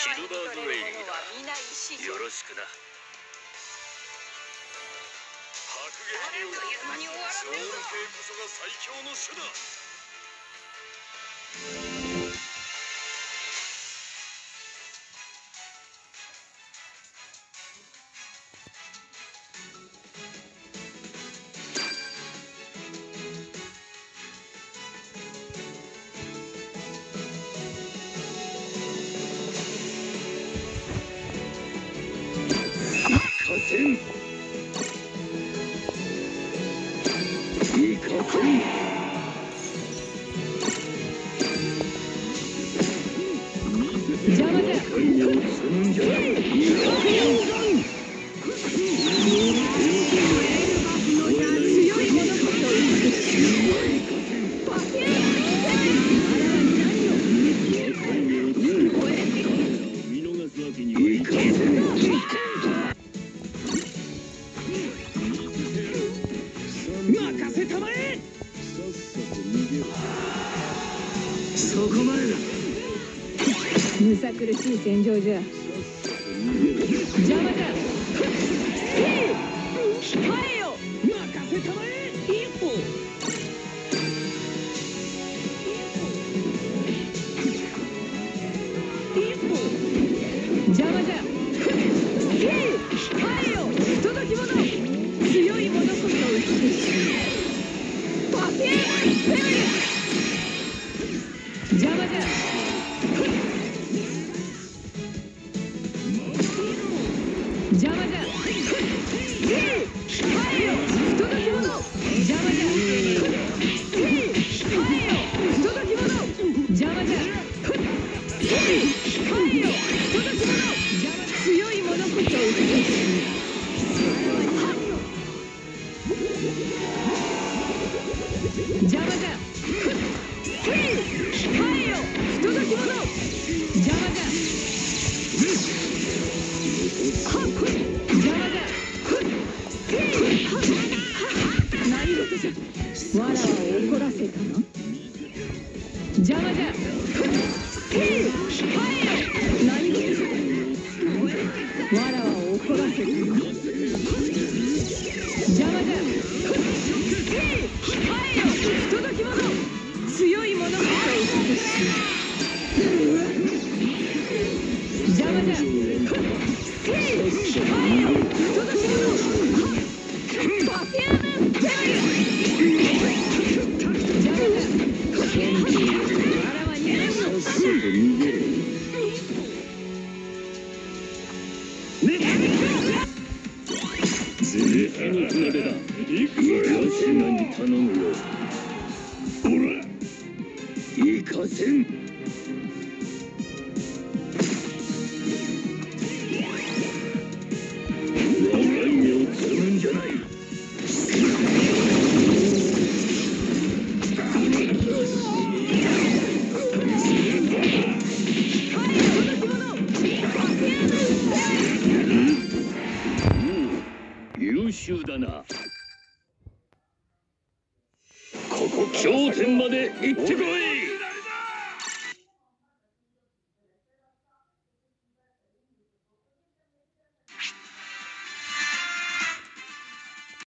シルバードレイリーだよろしくな。迫撃により超音系こそが最強の手段せそこまでだ。むさ苦しい戦場じゃ。邪魔邪魔だ。邪魔だ控えよ不届き者邪魔だ控えよ不届き者邪魔だ控えよ不届き者邪魔だ強いものこそ邪魔だ控何事じゃわらわを怒らせたの邪魔だ控えよ何事じゃ。わらわを怒らせたの邪魔だ控えよ不届き者強いものこそ美しい邪魔だ控ぜひの船出だ行くぞよしなに頼むよほら行かせん。優秀だな。ここ頂点まで行ってこい。